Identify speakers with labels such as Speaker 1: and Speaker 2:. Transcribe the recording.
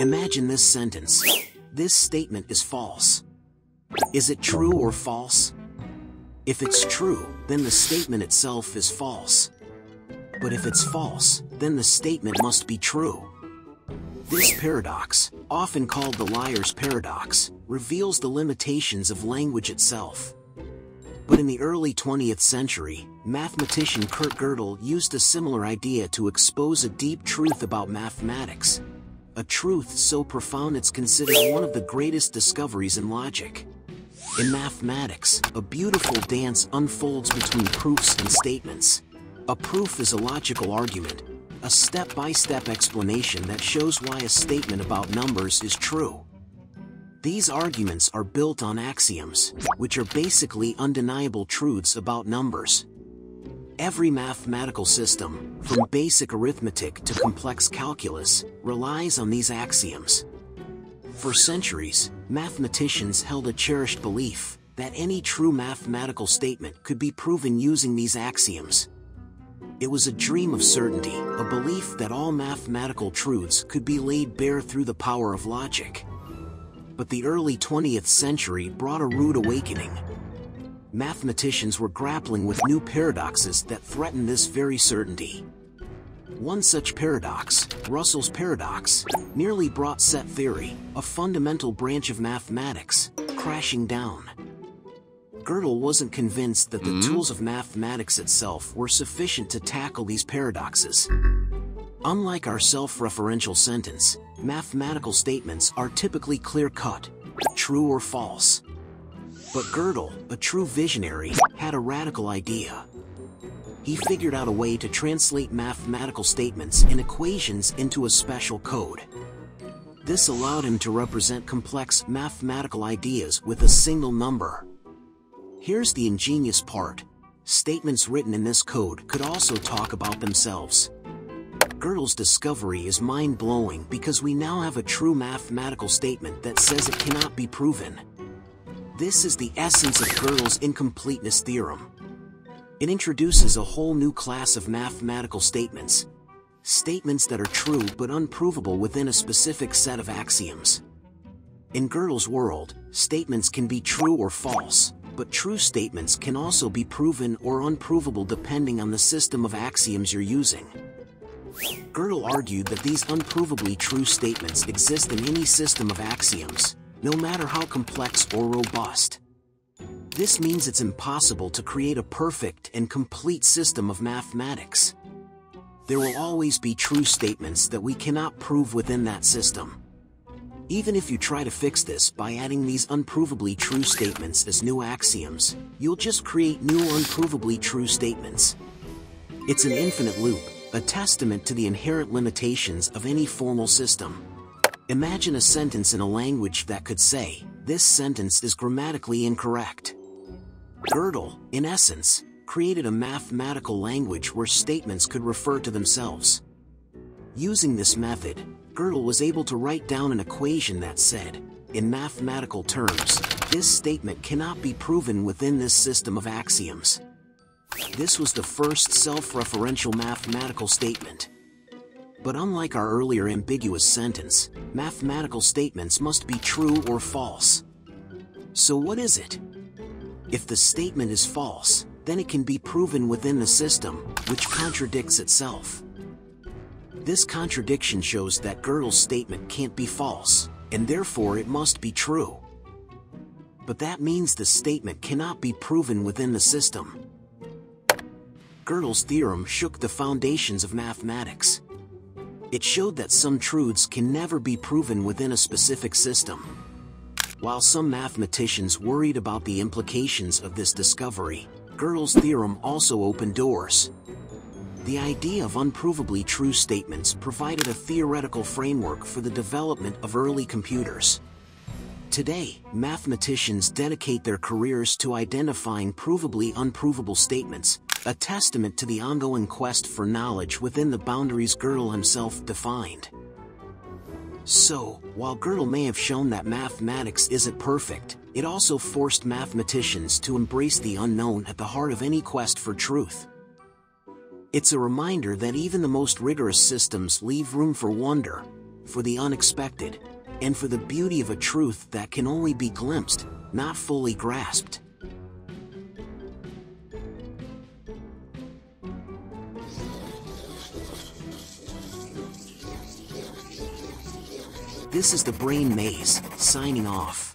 Speaker 1: Imagine this sentence. This statement is false. Is it true or false? If it's true, then the statement itself is false. But if it's false, then the statement must be true. This paradox, often called the liar's paradox, reveals the limitations of language itself. But in the early 20th century, mathematician Kurt Gödel used a similar idea to expose a deep truth about mathematics. A truth so profound it's considered one of the greatest discoveries in logic. In mathematics, a beautiful dance unfolds between proofs and statements. A proof is a logical argument, a step-by-step explanation that shows why a statement about numbers is true. These arguments are built on axioms, which are basically undeniable truths about numbers. Every mathematical system, from basic arithmetic to complex calculus, relies on these axioms. For centuries, mathematicians held a cherished belief that any true mathematical statement could be proven using these axioms. It was a dream of certainty, a belief that all mathematical truths could be laid bare through the power of logic. But the early 20th century brought a rude awakening. Mathematicians were grappling with new paradoxes that threatened this very certainty. One such paradox, Russell's paradox, nearly brought set theory, a fundamental branch of mathematics, crashing down. Gödel wasn't convinced that the mm -hmm. tools of mathematics itself were sufficient to tackle these paradoxes. Unlike our self-referential sentence, mathematical statements are typically clear-cut, true or false. But Gödel, a true visionary, had a radical idea. He figured out a way to translate mathematical statements and equations into a special code. This allowed him to represent complex mathematical ideas with a single number. Here's the ingenious part. Statements written in this code could also talk about themselves. Gödel's discovery is mind-blowing because we now have a true mathematical statement that says it cannot be proven. This is the essence of Gödel's incompleteness theorem. It introduces a whole new class of mathematical statements. Statements that are true but unprovable within a specific set of axioms. In Gödel's world, statements can be true or false, but true statements can also be proven or unprovable depending on the system of axioms you're using. Gödel argued that these unprovably true statements exist in any system of axioms, no matter how complex or robust. This means it's impossible to create a perfect and complete system of mathematics. There will always be true statements that we cannot prove within that system. Even if you try to fix this by adding these unprovably true statements as new axioms, you'll just create new unprovably true statements. It's an infinite loop, a testament to the inherent limitations of any formal system. Imagine a sentence in a language that could say, this sentence is grammatically incorrect. Gödel, in essence, created a mathematical language where statements could refer to themselves. Using this method, Gödel was able to write down an equation that said, in mathematical terms, this statement cannot be proven within this system of axioms. This was the first self-referential mathematical statement. But unlike our earlier ambiguous sentence, mathematical statements must be true or false. So what is it? If the statement is false, then it can be proven within the system, which contradicts itself. This contradiction shows that Gödel's statement can't be false, and therefore it must be true. But that means the statement cannot be proven within the system. Gödel's theorem shook the foundations of mathematics. It showed that some truths can never be proven within a specific system. While some mathematicians worried about the implications of this discovery, Gödel's theorem also opened doors. The idea of unprovably true statements provided a theoretical framework for the development of early computers. Today, mathematicians dedicate their careers to identifying provably unprovable statements, a testament to the ongoing quest for knowledge within the boundaries Gödel himself defined. So, while Gödel may have shown that mathematics isn't perfect, it also forced mathematicians to embrace the unknown at the heart of any quest for truth. It's a reminder that even the most rigorous systems leave room for wonder, for the unexpected, and for the beauty of a truth that can only be glimpsed, not fully grasped. This is the Brain Maze, signing off.